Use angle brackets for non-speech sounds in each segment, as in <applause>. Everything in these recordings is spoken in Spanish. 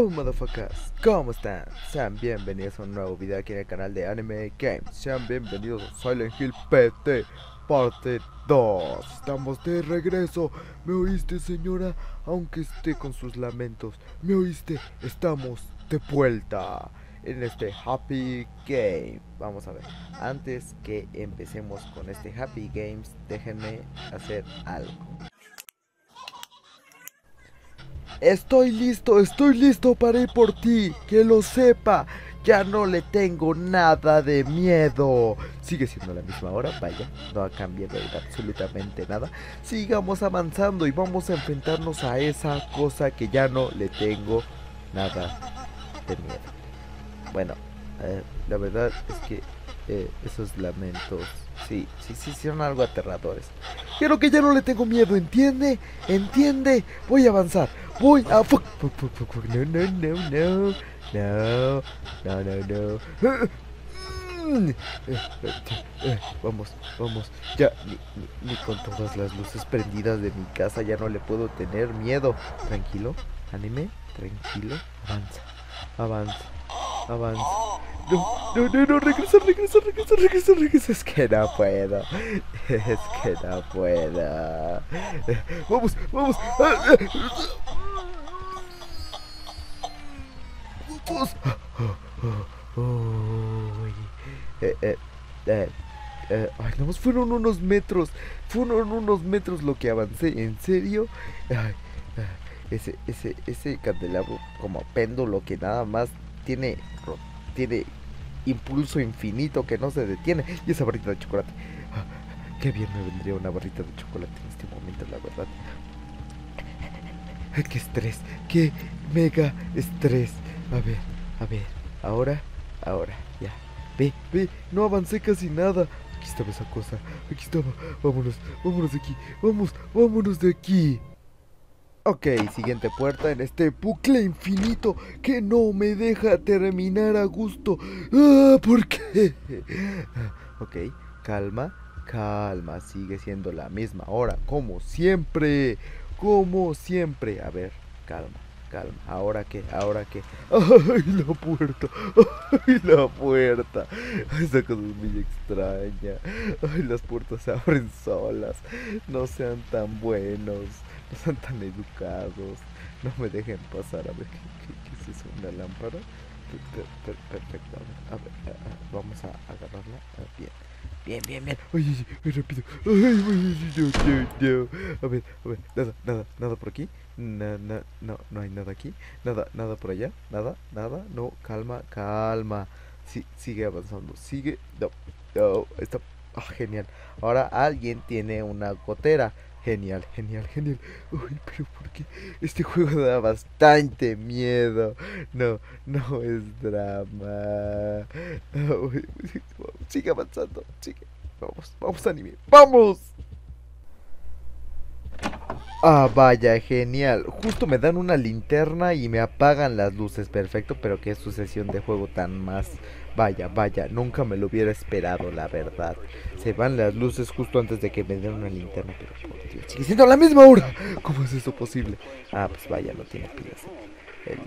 Yo, motherfuckers, ¿cómo están? Sean bienvenidos a un nuevo video aquí en el canal de Anime Games. Sean bienvenidos a Silent Hill PT, parte 2. Estamos de regreso. ¿Me oíste, señora? Aunque esté con sus lamentos. ¿Me oíste? Estamos de vuelta en este Happy Game. Vamos a ver. Antes que empecemos con este Happy Games, déjenme hacer algo. Estoy listo, estoy listo para ir por ti, que lo sepa. Ya no le tengo nada de miedo. Sigue siendo la misma hora, vaya, no ha cambiado absolutamente nada. Sigamos avanzando y vamos a enfrentarnos a esa cosa que ya no le tengo nada de miedo. Bueno, eh, la verdad es que eh, esos lamentos, sí, sí, sí, son algo aterradores. Pero que ya no le tengo miedo, ¿entiende? ¿Entiende? Voy a avanzar. Voy a... Fuck, fuck, fuck, fuck, fuck. No, no, no, no. No, no, no, no. Vamos, vamos. Ya, ni, ni, ni, con todas las luces prendidas de mi casa ya no le puedo tener miedo. Tranquilo, anime, tranquilo. Avanza, avanza, avanza. No, no, no, no, regresa, regresa, regresa, regresa, regresa. Es que no puedo. Es que no puedo. Vamos, vamos. Vamos. Eh, eh, eh, ay, no, fueron unos metros. Fueron unos metros lo que avancé. ¿En serio? Ese, ese, ese candelabro como péndulo que nada más tiene, tiene impulso infinito que no se detiene. Y esa barrita de chocolate. Ah, qué bien me vendría una barrita de chocolate en este momento, la verdad. Qué estrés, qué mega estrés. A ver, a ver, ahora, ahora, ya. Ve, ve, no avancé casi nada. Aquí estaba esa cosa, aquí estaba. Vámonos, vámonos de aquí, vamos, vámonos de aquí. Ok, siguiente puerta en este bucle infinito que no me deja terminar a gusto. Ah, ¿Por qué? <laughs> Ok, calma, calma, sigue siendo la misma hora, como siempre, como siempre. A ver, calma, calma. ¿Ahora qué? ¿Ahora qué? <laughs> <laughs> ¡Ay, la puerta! ¡Ay, la puerta! Esa cosa es muy extraña. ¡Ay, las puertas se abren solas! No sean tan buenos no son tan educados, no me dejen pasar, a ver, ¿qué, es eso? ¿Una lámpara? Per, per, perfecto, a ver, vamos a agarrarla, bien, bien, bien, bien, ay, ay, ay, rápido, ay, no, no, no, a ver, a ver, nada, nada, nada por aquí, no, no, no, no hay nada aquí, nada, nada por allá, nada, nada, no, calma, calma, sí, sigue avanzando, sigue, no, no, está, ah, genial, ahora alguien tiene una gotera, Genial, genial, genial. Uy, pero ¿por qué? Este juego da bastante miedo. No, no es drama. <laughs> Sigue avanzando, sigue. Vamos, vamos, anime. ¡Vamos! Ah, vaya, genial. Justo me dan una linterna y me apagan las luces. Perfecto, pero qué sucesión de juego tan más Vaya, vaya, nunca me lo hubiera esperado, la verdad. Se van las luces justo antes de que me den una linterna, pero por Dios, sigue siendo la misma hora. ¿Cómo es eso posible? Ah, pues vaya, no tiene pilas. El...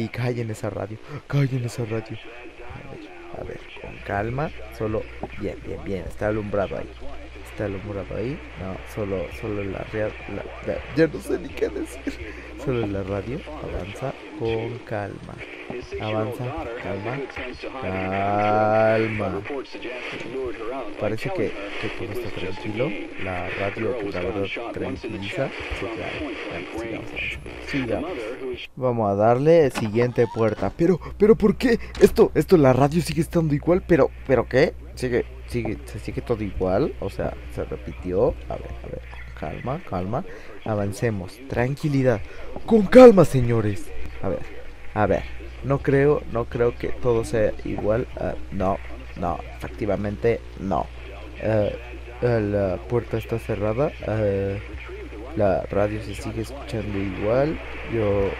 Y callen esa radio, callen esa radio. A a ver, con calma, solo... Bien, bien, bien, está alumbrado ahí. Está alumbrado ahí. No, solo, solo la, la, la... Ya no sé ni qué decir. Solo la radio avanza con calma. Avanza, calma, calma. Parece que, todo está tranquilo. La radio, verdad, tranquiliza. Sí, claro. sigamos. Vamos a darle siguiente puerta. Pero, pero, ¿por qué? Esto, esto, la radio sigue estando igual, pero, pero, ¿qué? Sigue, sigue, se sigue todo igual. O sea, se repitió. A ver, a ver. Calma, calma. Avancemos. Tranquilidad. Con calma, señores. A ver, a ver. No creo, no creo que todo sea igual. Uh, no, no, efectivamente no. Uh, la puerta está cerrada. la radio se sigue escuchando igual. Yo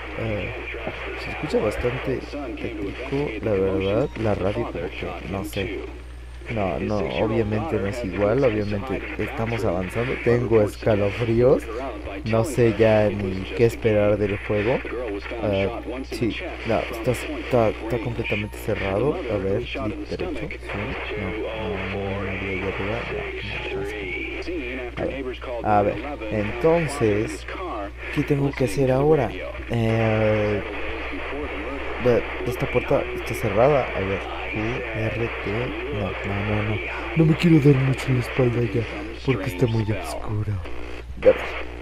se escucha bastante técnico, la verdad. La radio, pero que no sé. No, no, obviamente no es igual, obviamente estamos avanzando. Tengo escalofríos, no sé ya ni qué esperar del juego. Ah, sí, no, está, está, está completamente cerrado. A ver, clic derecho. Sí, no, no, no, ahí arriba. No, no, a, ver, a ver, entonces, ¿qué tengo que hacer ahora? Eh, esta puerta está cerrada. A ver, RT. No, no, no, no. No me quiero dar mucho la espalda ya, porque está muy oscuro. A ver,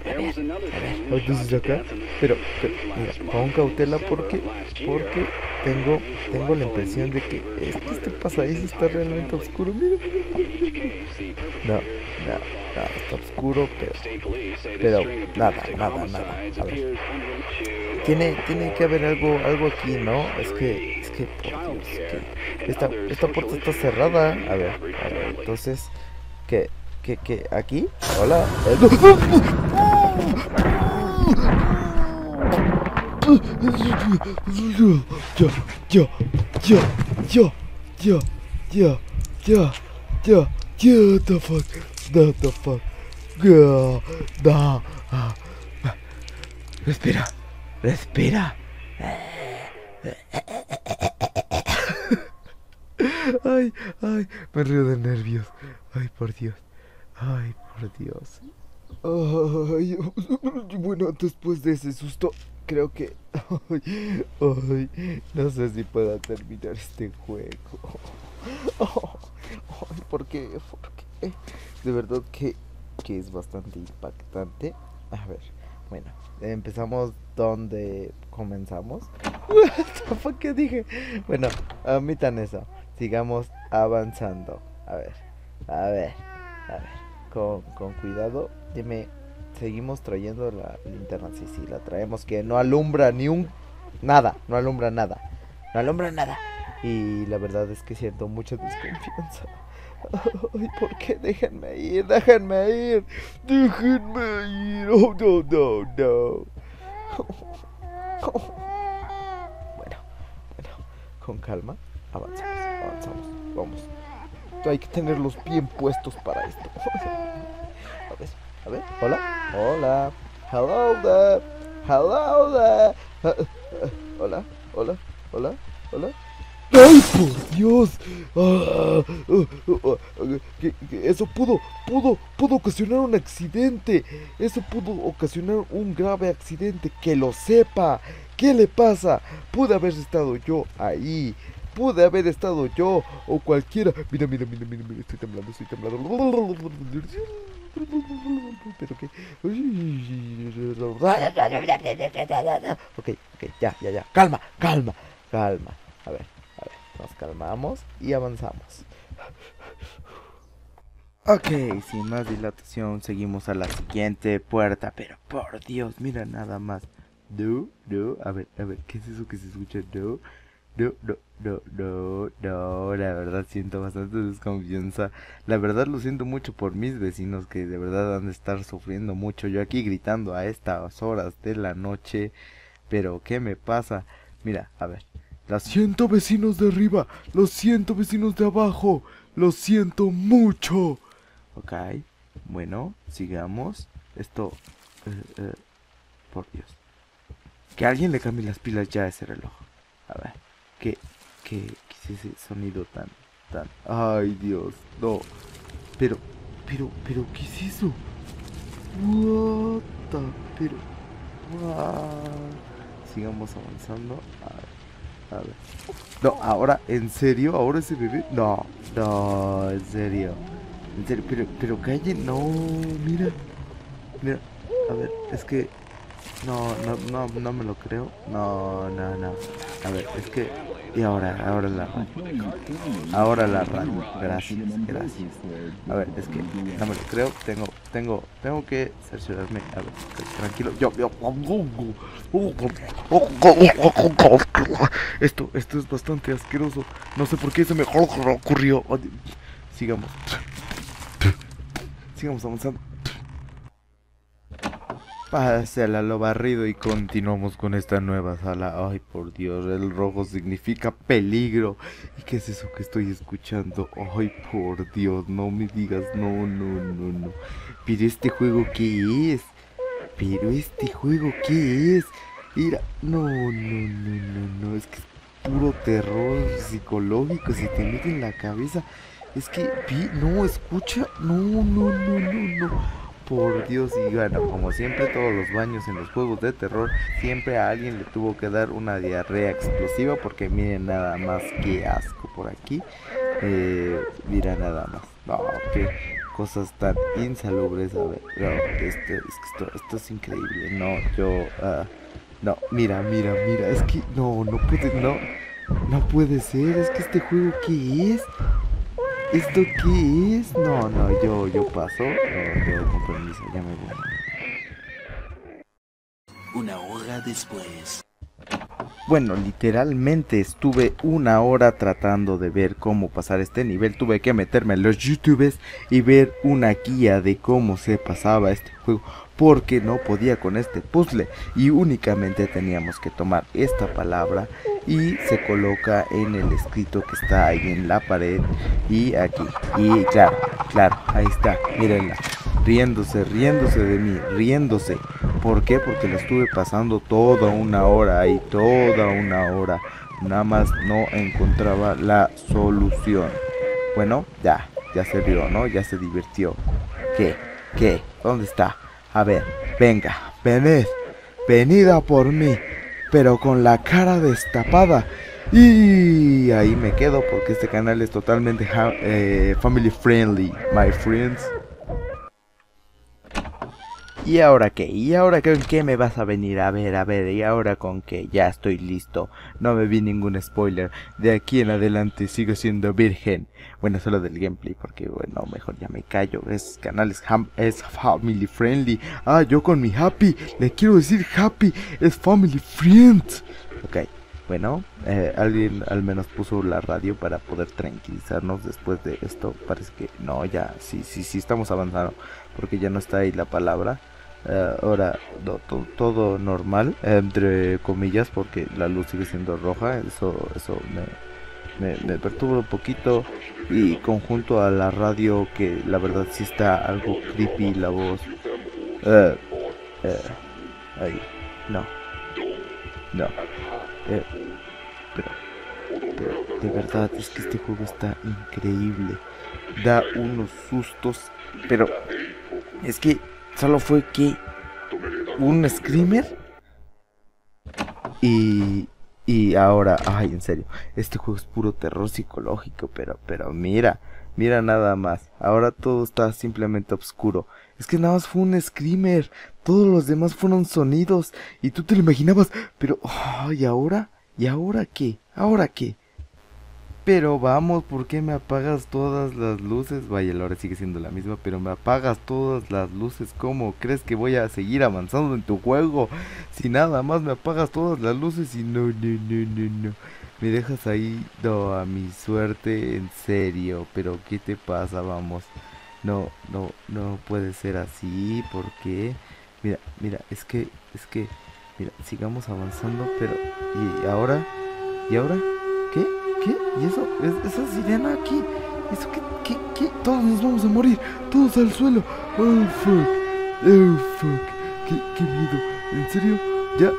a ver, a ver. Entonces acá. Pero, pero, mira, con cautela porque, porque tengo, tengo la impresión de que este, este pasadizo está realmente oscuro. Mira, No, no, no, está oscuro, pero, pero nada, nada, nada. A ver. Tiene, tiene que haber algo, algo aquí, ¿no? Es que, es que, esta, esta puerta está cerrada. A ver, a ver, entonces, ¿qué? ¿Qué, qué? ¿Aquí? Hola. <laughs> Respira, respira. Ay, ay, me río de nervios. Ay, por Dios. Ay, por Dios. Bueno, después de ese susto, creo que... <laughs> Ay, no sé si pueda terminar este juego. <laughs> Ay, ¿por qué? ¿Por qué? De verdad que, que es bastante impactante. A ver, bueno, empezamos donde comenzamos. <laughs> ¿Qué dije? Bueno, omitan eso. Sigamos avanzando. A ver, a ver, a ver con, con cuidado. Dime, seguimos trayendo la linterna. Sí, sí, la traemos. Que no alumbra ni un. Nada, no alumbra nada. No alumbra nada. Y la verdad es que siento mucha desconfianza. <laughs> Ay, ¿por qué? Déjenme ir, déjenme ir. Déjenme ir. Oh, no, no, no. <laughs> Bueno, bueno, con calma. Avanzamos, avanzamos. Vamos hay que tenerlos bien puestos para esto. <laughs> a ver, hola, hola, hello there, hello there, hola, hola, hola, hola. ¡Ay, por Dios! Ah, eso pudo, pudo, pudo ocasionar un accidente. Eso pudo ocasionar un grave accidente. Que lo sepa. ¿Qué le pasa? Pude haber estado yo ahí. Pude haber estado yo o cualquiera. Mira, mira, mira, mira, estoy temblando, estoy temblando. Pero que. Ok, ok, ya, ya, ya. Calma, calma, calma. A ver, a ver, nos calmamos y avanzamos. Ok, sin más dilatación, seguimos a la siguiente puerta. Pero por Dios, mira nada más. Do, do, a ver, a ver, ¿qué es eso que se escucha? Do, no, no, no, no, no, la verdad siento bastante desconfianza. La verdad lo siento mucho por mis vecinos que de verdad han de estar sufriendo mucho. Yo aquí gritando a estas horas de la noche. Pero, ¿qué me pasa? Mira, a ver. Lo siento vecinos de arriba, lo siento vecinos de abajo, lo siento mucho. Ok, bueno, sigamos. Esto... Eh, eh, por Dios. Que alguien le cambie las pilas ya a ese reloj. A ver. ¿Qué, qué, qué es ese sonido tan, tan... Ay, Dios, no. Pero, pero, pero, ¿qué es eso? What the, pero... Sigamos avanzando. A ver, a ver. No, ahora, ¿en serio? ¿Ahora ese bebé? No, no, en serio. En serio, pero, pero calle, no, mira. Mira, a ver, es que... No, no, no, no me lo creo. No, no, no. A ver, es que y ahora, ahora la radio. Ahora la radio. Gracias, gracias. A ver, es que no lo creo. Tengo, tengo, tengo que cerciorarme. A ver, tranquilo. Yo, yo. Esto, esto es bastante asqueroso. No sé por qué se me ocurrió. Sigamos. Sigamos avanzando. Pásala lo barrido y continuamos con esta nueva sala. Ay, por Dios, el rojo significa peligro. ¿Y qué es eso que estoy escuchando? Ay, por Dios, no me digas, no, no, no, no. Pero este juego, ¿qué es? Pero este juego, ¿qué es? Mira, no, no, no, no, no, es que es puro terror psicológico, si te mete en la cabeza. Es que, no, escucha, no, no, no, no, no. Por Dios, y bueno, como siempre, todos los baños en los juegos de terror, siempre a alguien le tuvo que dar una diarrea explosiva, porque miren nada más que asco por aquí. Eh, mira nada más. No, qué cosas tan insalubres. A ver, no, esto, esto, es increíble. No, yo. Uh, no, mira, mira, mira. Es que no, no puede, no. No puede ser. Es que este juego, ¿qué es? ¿Esto qué es? No, no, yo, yo paso. No, yo con permiso, ya me voy. Una hora después. Bueno, literalmente estuve una hora tratando de ver cómo pasar este nivel. Tuve que meterme en los YouTubes y ver una guía de cómo se pasaba este juego. Porque no podía con este puzzle. Y únicamente teníamos que tomar esta palabra y se coloca en el escrito que está ahí en la pared y aquí. Y claro, claro, ahí está, mírenla. Riéndose, riéndose de mí, riéndose. ¿Por qué? Porque lo estuve pasando toda una hora ahí, toda una hora. Nada más no encontraba la solución. Bueno, ya, ya se vio, ¿no? Ya se divirtió. ¿Qué? ¿Qué? ¿Dónde está? A ver, venga, venid, venida por mí pero con la cara destapada. Y ahí me quedo porque este canal es totalmente eh, family friendly, my friends. ¿Y ahora qué? ¿Y ahora con qué me vas a venir? A ver, a ver, ¿y ahora con qué? Ya estoy listo. No me vi ningún spoiler. De aquí en adelante sigo siendo virgen. Bueno, solo del gameplay, porque bueno, mejor ya me callo. Es canal es, es family friendly. Ah, yo con mi happy. Le quiero decir happy. Es family friend. Ok. Bueno, eh, alguien al menos puso la radio para poder tranquilizarnos después de esto. Parece que no, ya, sí, sí, sí estamos avanzando. Porque ya no está ahí la palabra. Eh, ahora todo normal entre comillas porque la luz sigue siendo roja eso eso me, me, perturba un poquito. Y conjunto a la radio que la verdad sí está algo creepy la voz. Uh, ahí no. No. Pero, pero de verdad es que este juego está increíble. Da unos sustos pero es que solo fue que un screamer y y ahora, ay, en serio, este juego es puro terror psicológico, pero pero mira, mira nada más. Ahora todo está simplemente oscuro. Es que nada más fue un screamer, todos los demás fueron sonidos y tú te lo imaginabas, pero ay, ahora? ¿Y ahora qué? ¿Ahora qué? Pero vamos, ¿por qué me apagas todas las luces? Vaya, la hora sigue siendo la misma, pero me apagas todas las luces. ¿Cómo crees que voy a seguir avanzando en tu juego? Si nada más me apagas todas las luces y no, no, no, no, no. Me dejas ahí, no, a mi suerte, en serio. Pero ¿qué te pasa? Vamos. No, no, no puede ser así. ¿Por qué? Mira, mira, es que, es que, mira, sigamos avanzando, pero... ¿Y ahora? ¿Y ahora? ¿Qué? ¿Y eso? ¿Es, ¿Esa sirena aquí? ¿Eso qué? ¿Qué? ¿Qué? Todos nos vamos a morir. Todos al suelo. Oh, fuck. Oh, fuck. ¿Qué, qué miedo. ¿En serio? Ya.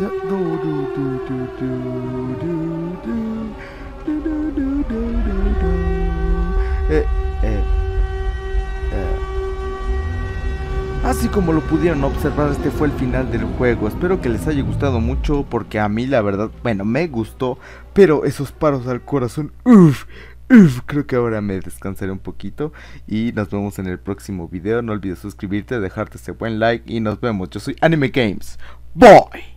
Ya. No, no, no, no, no, Así como lo pudieron observar, este fue el final del juego. Espero que les haya gustado mucho porque a mí la verdad, bueno, me gustó, pero esos paros al corazón, uff, uff, creo que ahora me descansaré un poquito y nos vemos en el próximo video. No olvides suscribirte, dejarte ese buen like y nos vemos. Yo soy Anime Games. Bye.